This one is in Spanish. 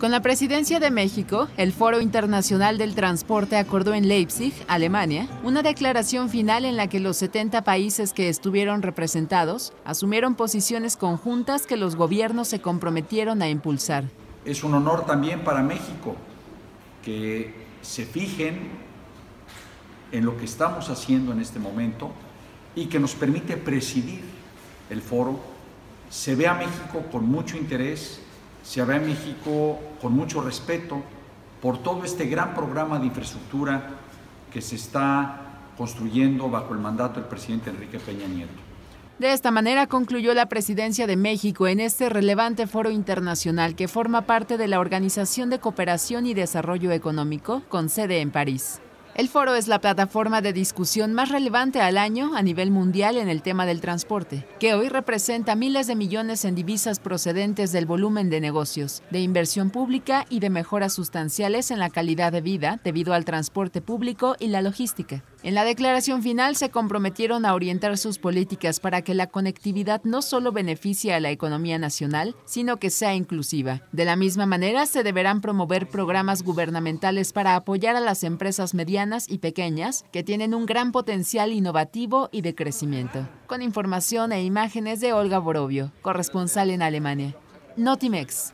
Con la presidencia de México, el Foro Internacional del Transporte acordó en Leipzig, Alemania, una declaración final en la que los 70 países que estuvieron representados asumieron posiciones conjuntas que los gobiernos se comprometieron a impulsar. Es un honor también para México que se fijen en lo que estamos haciendo en este momento y que nos permite presidir el foro. Se ve a México con mucho interés se ve en México con mucho respeto por todo este gran programa de infraestructura que se está construyendo bajo el mandato del presidente Enrique Peña Nieto. De esta manera concluyó la presidencia de México en este relevante foro internacional que forma parte de la Organización de Cooperación y Desarrollo Económico, con sede en París. El foro es la plataforma de discusión más relevante al año a nivel mundial en el tema del transporte, que hoy representa miles de millones en divisas procedentes del volumen de negocios, de inversión pública y de mejoras sustanciales en la calidad de vida debido al transporte público y la logística. En la declaración final se comprometieron a orientar sus políticas para que la conectividad no solo beneficie a la economía nacional, sino que sea inclusiva. De la misma manera, se deberán promover programas gubernamentales para apoyar a las empresas medianas y pequeñas que tienen un gran potencial innovativo y de crecimiento. Con información e imágenes de Olga Borovio, corresponsal en Alemania. Notimex.